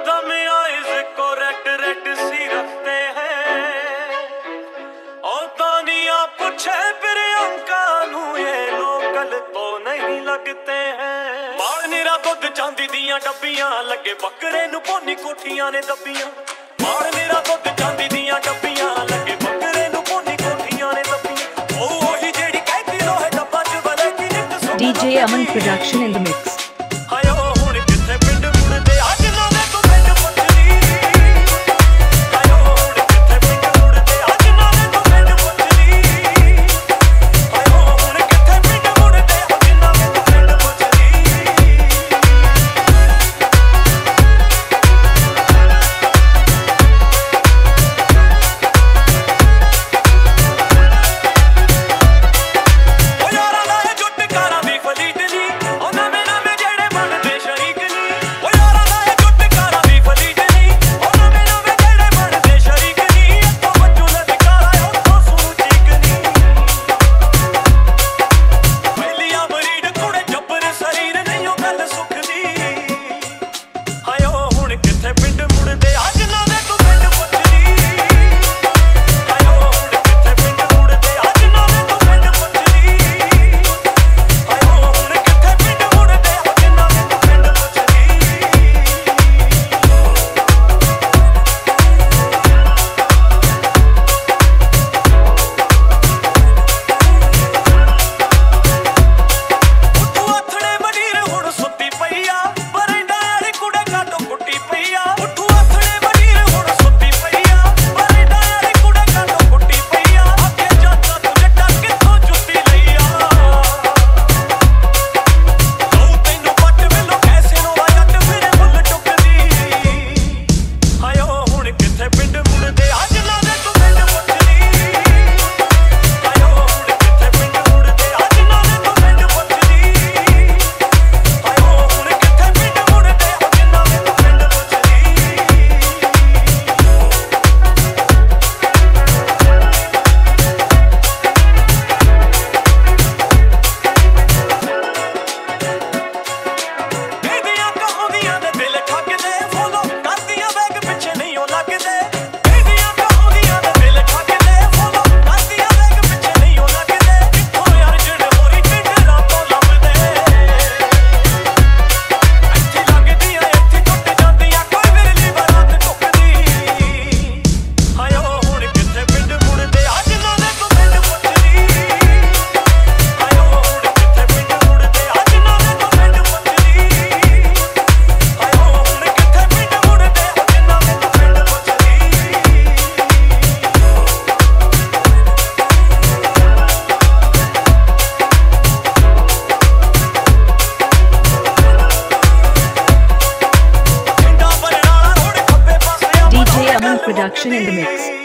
कदम eyes को red red सी रखते हैं। और दानिया पूछे प्रियंका नू ये लोकल तो नहीं लगते हैं। बाल निरा दुध चांदी दिया लगे बकरे नु पोनी ने दबिया बाल निरा दुध चांदी दिया लगे बकरे नु पोनी ने दबिया ओ जेड़ी डब्बा की DJ Aman production in the mix. production in the mix.